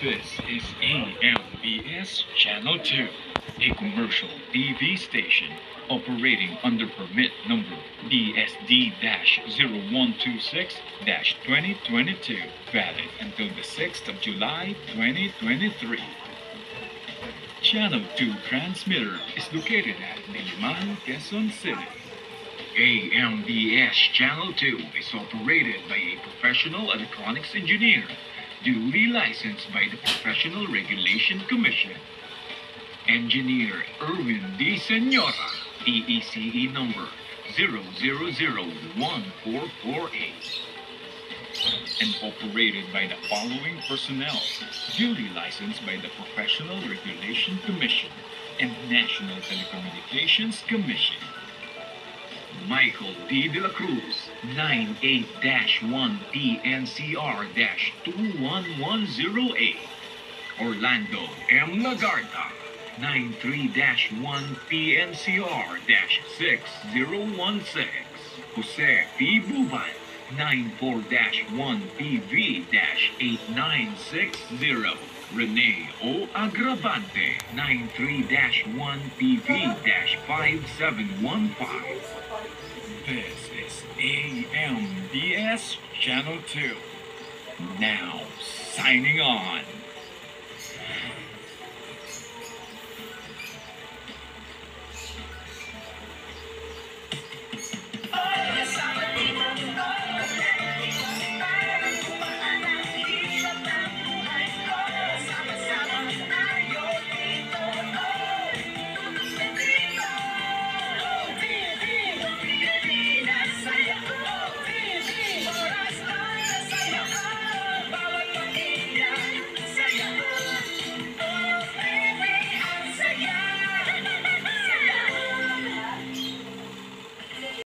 This is AMBS Channel 2, a commercial TV station operating under permit number BSD-0126-2022, valid until the 6th of July 2023. Channel 2 transmitter is located at Diliman, Quezon City. AMBS Channel 2 is operated by a professional electronics engineer duly licensed by the Professional Regulation Commission. Engineer Irwin D. Senora, DECE number 0001448. And operated by the following personnel, duly licensed by the Professional Regulation Commission and National Telecommunications Commission. Michael D. De La Cruz, 98-1 PNCR-21108. Orlando M. Lagarta, 93-1 PNCR-6016. Jose P. Buban, 94-1 PV-8960. Renee O. Agravante, 93-1 PV-5715. This is AMBS Channel 2. Now, signing on.